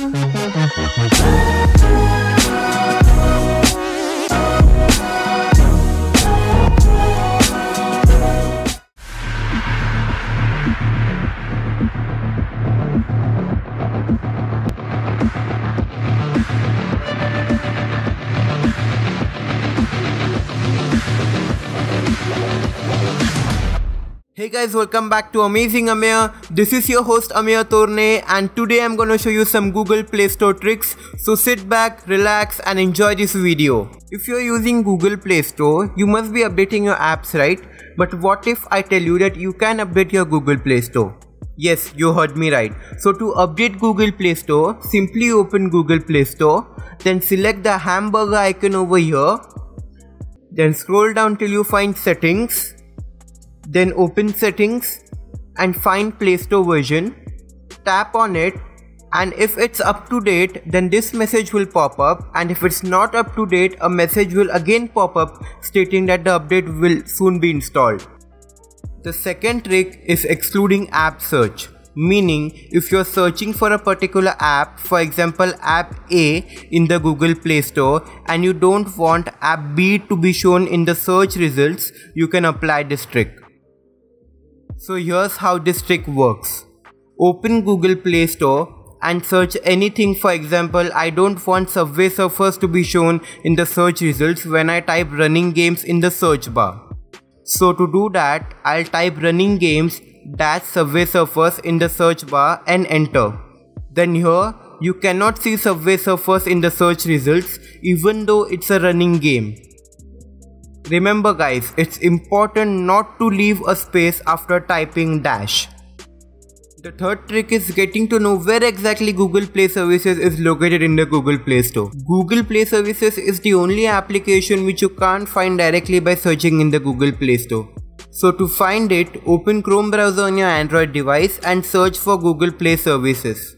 Thank you. Hey guys, welcome back to Amazing Ameya. This is your host Ameya Torne and today I'm gonna show you some Google Play Store tricks. So sit back, relax and enjoy this video. If you're using Google Play Store, you must be updating your apps, right? But what if I tell you that you can update your Google Play Store? Yes, you heard me right. So to update Google Play Store, simply open Google Play Store, then select the hamburger icon over here, then scroll down till you find settings then open settings and find Play Store version. Tap on it and if it's up to date then this message will pop up and if it's not up to date a message will again pop up stating that the update will soon be installed. The second trick is excluding app search meaning if you're searching for a particular app for example app A in the Google Play Store and you don't want app B to be shown in the search results you can apply this trick. So here's how this trick works. Open Google Play Store and search anything for example I don't want Subway Surfers to be shown in the search results when I type running games in the search bar. So to do that I'll type running games dash Subway Surfers in the search bar and enter. Then here you cannot see Subway Surfers in the search results even though it's a running game. Remember guys, it's important not to leave a space after typing dash. The third trick is getting to know where exactly Google Play Services is located in the Google Play Store. Google Play Services is the only application which you can't find directly by searching in the Google Play Store. So to find it, open Chrome browser on your Android device and search for Google Play Services.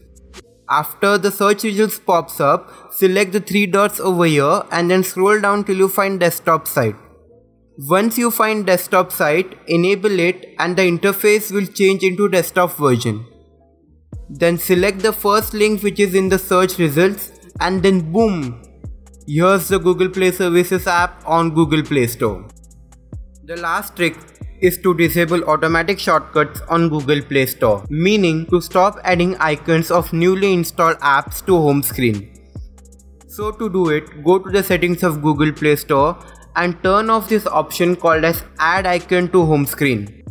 After the search results pops up, select the three dots over here and then scroll down till you find desktop site. Once you find desktop site, enable it and the interface will change into desktop version. Then select the first link which is in the search results and then boom, here's the Google Play Services app on Google Play Store. The last trick is to disable automatic shortcuts on Google Play Store, meaning to stop adding icons of newly installed apps to home screen. So to do it, go to the settings of Google Play Store and turn off this option called as add icon to home screen.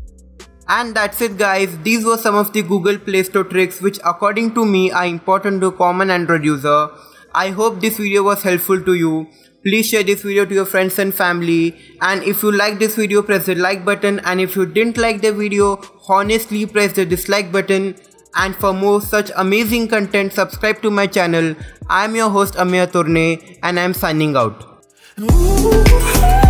And that's it guys, these were some of the Google Play Store tricks which according to me are important to common Android user. I hope this video was helpful to you. Please share this video to your friends and family and if you like this video press the like button and if you didn't like the video honestly press the dislike button and for more such amazing content subscribe to my channel. I am your host Ameya Torne and I am signing out. Ooh.